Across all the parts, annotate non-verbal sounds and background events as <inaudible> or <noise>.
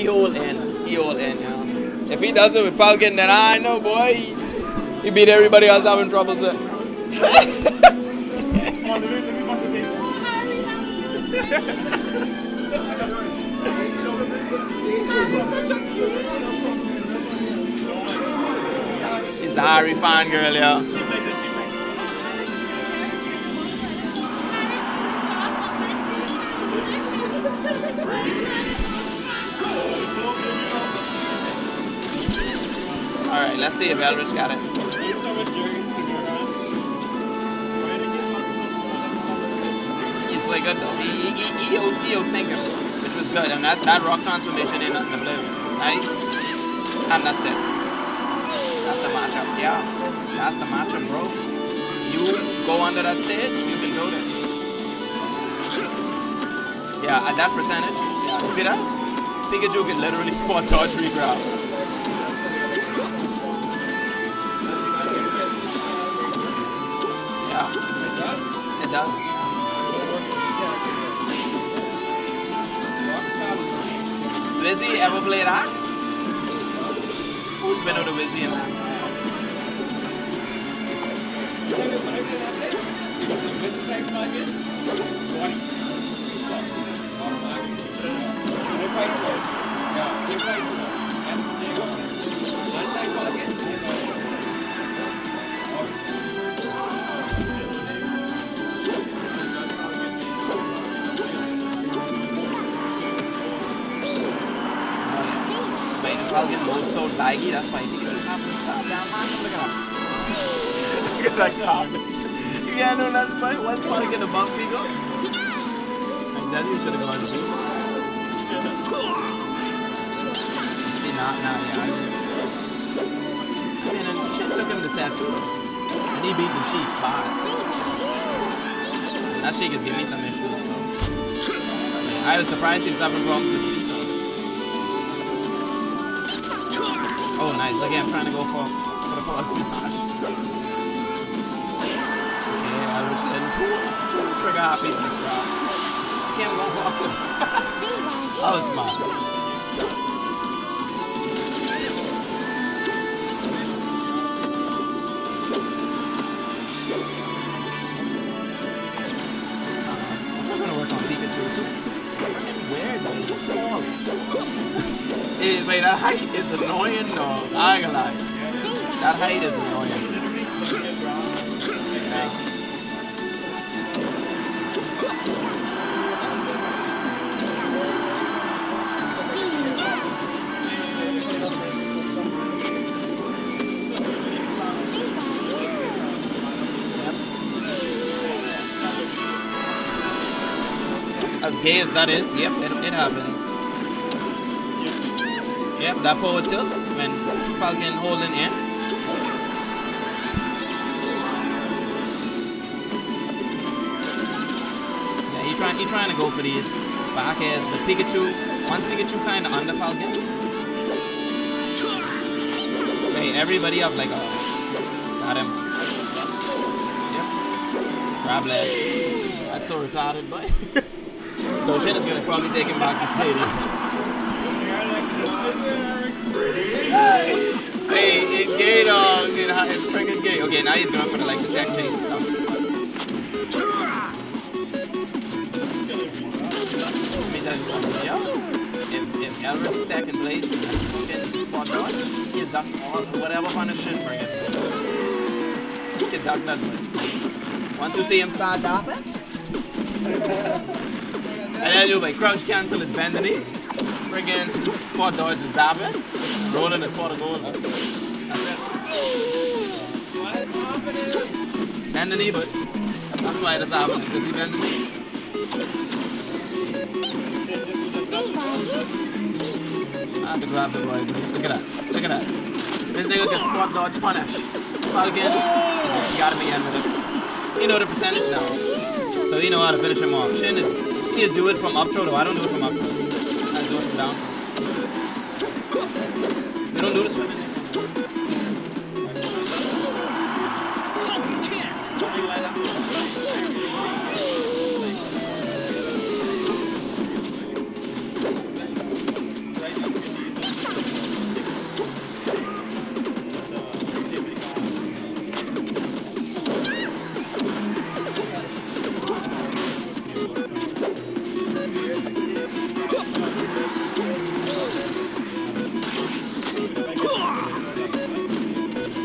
he hold in. He hold in, you know. If he does it with Falcon, then I know, boy. He, beat everybody else having trouble with She's a Harry fan girl, yeah. <laughs> Alright, let's see if Eldridge got it. He's played good though. He, he, he, he, he, thinking, which was good. And that, that rock transformation to play with. Nice. And that's it. That's the matchup. Yeah. That's the matchup, bro. You go under that stage, you can do this. Yeah, at that percentage. Yeah, you see that? Pikachu can literally spot dodge regrab. Ever played Axe? Who's been with a Wizzy and Axe? Falcon was so laggy, that's why didn't have this goddamn. Look at that. <laughs> Look at that garbage. You can't do nothing but once Falcon above Pico. And then you should have gone to. See, now, now, yeah. And then shit took him to set. And he beat the Sheik bad. That Sheik is giving me some issues, so. I was surprised he was having problems with Oh, nice. Okay, I'm trying to go for, for the forward smash. Okay, I was in two, two trigger happy this round. Can't go for up to. that was smart. I'm still gonna work on Pikachu. Too, too freaking weird, though. Hey, wait, that annoying. I ain't lie. That height is annoying. As gay as that is, yep, it, it happens. Yep, that forward tilt when Falcon holding in. Yeah, he trying he trying to go for these back airs, but Pikachu once Pikachu kind of under Falcon. Hey, everybody up like a got him. Yep, grab ledge. That's so retarded, but <laughs> so shit is gonna probably take him back to stadium. Hey, it's gay dog. It's freaking gay. Okay, now he's going for the like the tech chase stuff. Let me tell you something, yeah? If if Elric tech in place and fucking spot dodge, he can duck all whatever shit bring it. He can duck that one. Want to see him start dapping? I tell you, like crouch cancel is bend the knee. Friggin' spot dodge is dabbing. Rolling is pot of gold. That's it. Bend the knee, but that's why it's happening. Because he bend the knee. I have to grab the boy. Look at that. Look at that. This nigga can spot dodge punish. Falcon. You gotta be in with it. You know the percentage now. So you know how to finish him off. Shin is he is do it from up throw though. I don't do it from up throw. Down. We don't do the swimming.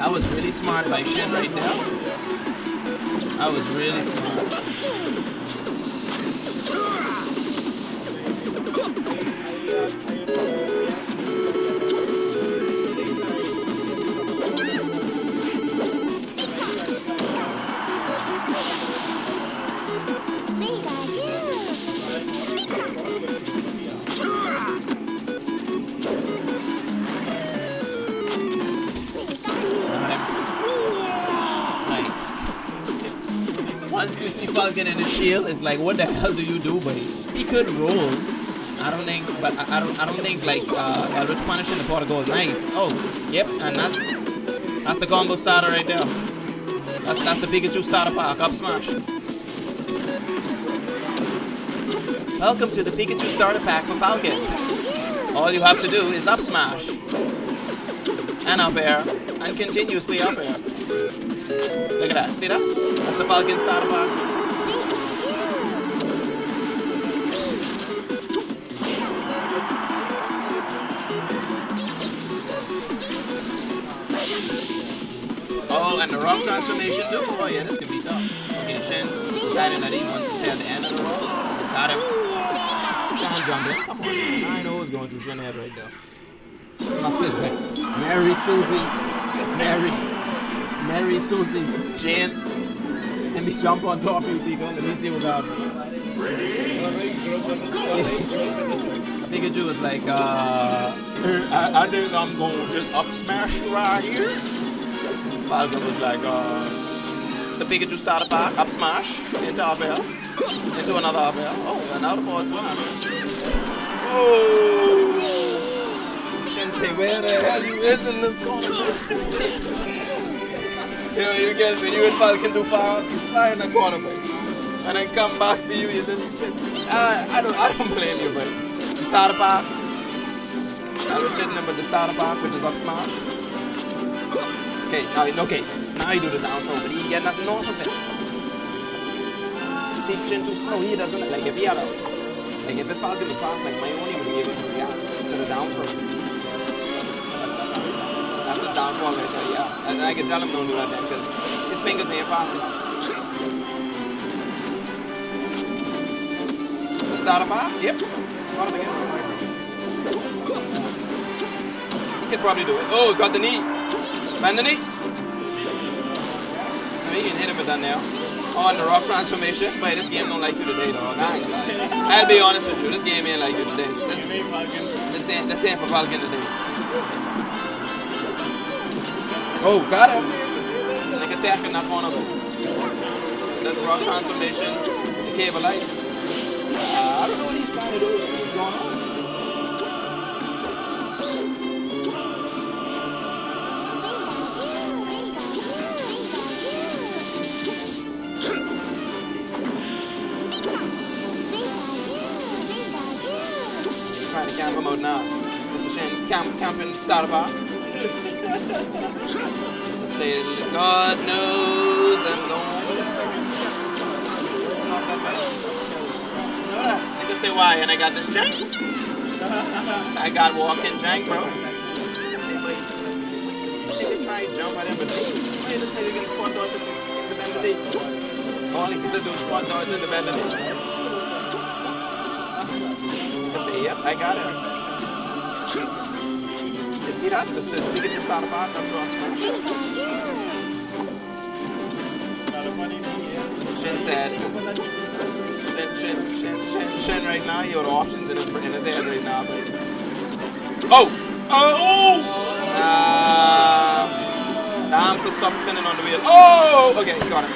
That was really smart by Shin right there. I was really smart. Falcon in the shield, it's like, what the hell do you do, buddy? He could roll. I don't think, but I, I don't, I don't think like uh, Eldritch Punish in the pot of gold. Nice. Oh, yep, and that's that's the combo starter right there. That's that's the Pikachu starter pack. Up smash. Welcome to the Pikachu starter pack for Falcon. All you have to do is up smash and up air and continuously up air. Look at that. See that? That's the Falcon starter pack. Rock transformation too. Oh yeah, this could be tough. Okay, Shin deciding that he wants to stay at the end of the rock. Got him. Can't. Come on, man. I know what's going through Shin head right. That's his like Mary Susie. Mary. Mary Susie. Jane. Let me jump on top of you people. Let me see what happens. Pikachu is like, uh, I, I think I'm gonna just up smash right here. Falcon was like, uh, it's the Pikachu starter pack, up smash, into up air, into another up air. Oh, and now the forward slam. Oh! Say, where the hell you is in this corner? you know, you guess when you and Falcon do fire, just fly in the corner, baby. And then come back for you, you little shit. I, I don't, I don't blame you. The starter pack. I checking about the starter pack, which is up smash. Okay, now, okay, now you do the down throw, but he get nothing off of it. See, if Shin too slow, he doesn't, like, if he had a, like, if this Falcon was fast, like, my only would be able to react to the down throw. That's his downfall right there, yeah. And I can tell him don't do that then, because his fingers ain't fast enough. The starter pack? Yep. Got him again. He could probably do it. Oh, got the knee. Bend the knee. I mean, you can hit him with that now. On the rock transformation. But this game don't like you today, dog. I ain't gonna lie. I'll be honest with you. This game ain't like you today. This, this, ain't, this ain't for Falcon today. Oh, got him. Like attacking that corner. That's rock transformation. It's a cave of life. Uh, I don't know what he's trying to do. What's going on? Now. Mr. Camp, camping starter bar. Let's say, God knows I'm going. Say why, and I got this jank. I got walking jank, bro. I say, wait. Nigga try and jump at him, but wait, this nigga dodge in the bend of the. All he can do is squat dodge in the bend of the. I say, yep, I got it. You see that? This, the Pikachu starter pack up to smash. Shin said, Shin, Shin, Shin, Shin, Shin right now, he got options in his, in his head right now. But... Oh! Oh! Um, the arms will stop spinning on the wheel. Oh! Okay, got it.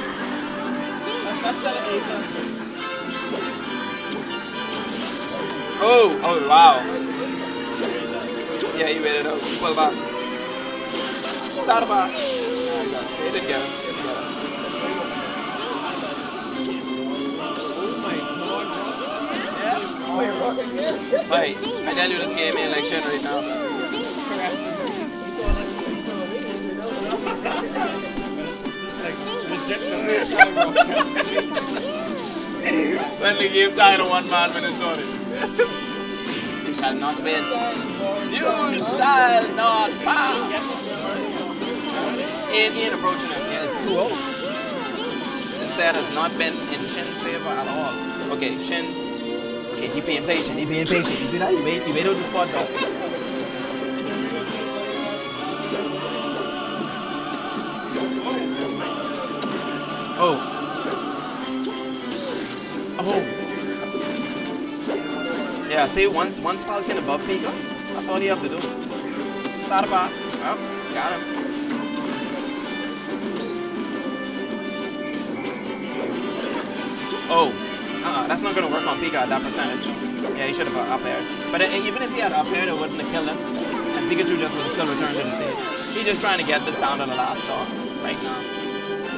Oh, oh wow. Yeah, he waited up. Pull back. Start back. There you go. He did get him. He did. Wait, I tell you this game ain't like shit right now. when the game tied on one man when it's on it. <laughs> shall not win. You shall not pass. In in approaching him, yeah, it's 2 0. This set has not been in Shin's favor at all. Okay, Shin. Okay, he being patient, he being patient. You see that? You made, he made out the spot though. Oh. Oh. Yeah, see, once once Falcon above Pika, that's all you have to do. Start about. Oh, got him. Oh. Uh-uh, that's not gonna work on Pika at that percentage. Yeah, he should have up aired. But uh, even if he had up aired, it wouldn't have killed him. And Pikachu just would have still returned to the stage. He's just trying to get this down to the last star right now.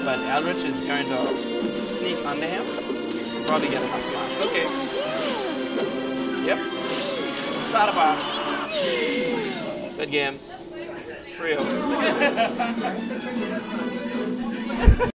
But Eldritch is going to sneak under him. Probably get enough smash. Okay. Yep. Start about. Good games. 3 0.